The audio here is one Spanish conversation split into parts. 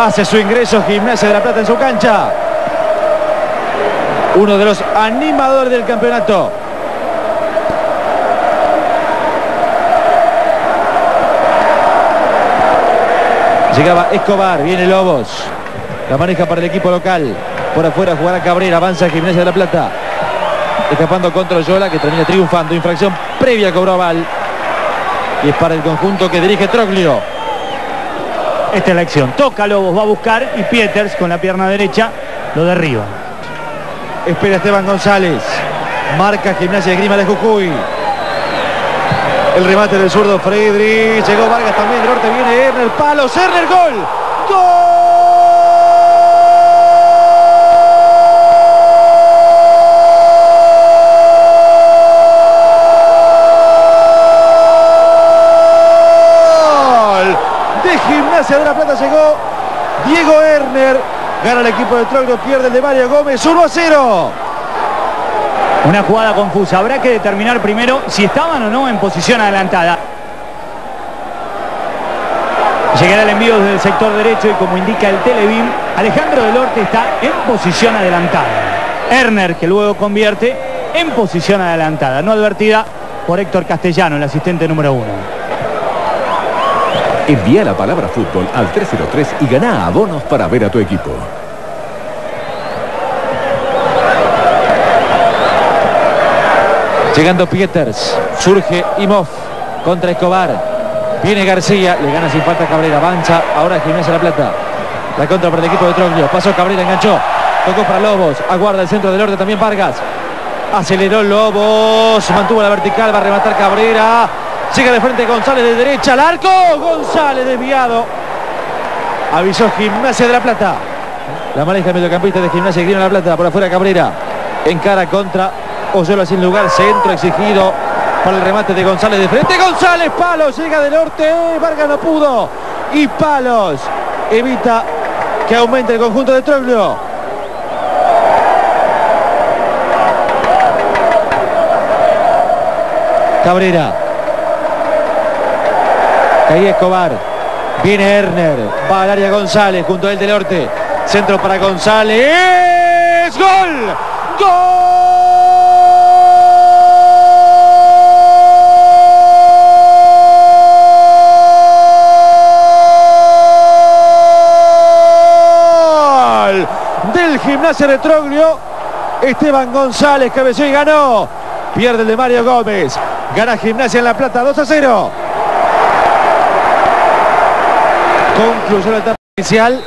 Hace su ingreso Gimnasia de la Plata en su cancha. Uno de los animadores del campeonato. Llegaba Escobar, viene Lobos. La maneja para el equipo local. Por afuera jugará Cabrera, avanza Gimnasia de la Plata. Escapando contra Yola que termina triunfando. Infracción previa cobró Val. Y es para el conjunto que dirige Troglio. Esta es la acción. Toca Lobos, va a buscar y Pieters con la pierna derecha lo derriba. Espera Esteban González. Marca Gimnasia de Grima de Jujuy. El remate del zurdo Friedrich. Llegó Vargas también. Del norte viene Erner. Palo. Erner. Gol. Gol. Gimnasia de la Plata llegó Diego Erner. Gana el equipo de Troglio. Pierde el de Mario Gómez. 1 a 0. Una jugada confusa. Habrá que determinar primero si estaban o no en posición adelantada. Llegará el envío desde el sector derecho y como indica el Televim, Alejandro del Orte está en posición adelantada. Erner, que luego convierte, en posición adelantada. No advertida por Héctor Castellano, el asistente número uno. Envía la palabra fútbol al 303 y gana abonos para ver a tu equipo. Llegando Pieters, surge Imov contra Escobar. Viene García, le gana sin falta Cabrera, avanza, ahora Gimnasia La Plata. La contra para el equipo de Troglio, pasó Cabrera, enganchó, tocó para Lobos, aguarda el centro del orden también Vargas. Aceleró Lobos, mantuvo la vertical, va a rematar Cabrera. Llega de frente González de derecha al arco, González desviado. Avisó Gimnasia de La Plata. La maneja mediocampista de Gimnasia de La Plata, por afuera Cabrera. Encara contra Oyola sin lugar, centro exigido para el remate de González de frente. González, Palos, llega del norte, Vargas no pudo. Y Palos evita que aumente el conjunto de Troglio. Cabrera. Ahí Escobar. Viene Erner. Va al área González junto a él del norte. Centro para González. ¡Gol! ¡Gol! Del gimnasio de Troglio. Esteban González cabeceó y ganó. Pierde el de Mario Gómez. Gana Gimnasia en La Plata 2 a 0. Concluyó la etapa inicial.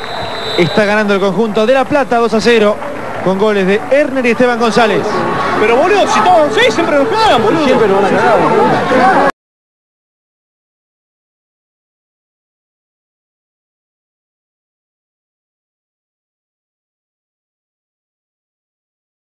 Está ganando el conjunto de La Plata 2 a 0. Con goles de Erner y Esteban González. Pero boludo, si todos sí, siempre nos cagan, boludo. Siempre nos van a cagar, boludo.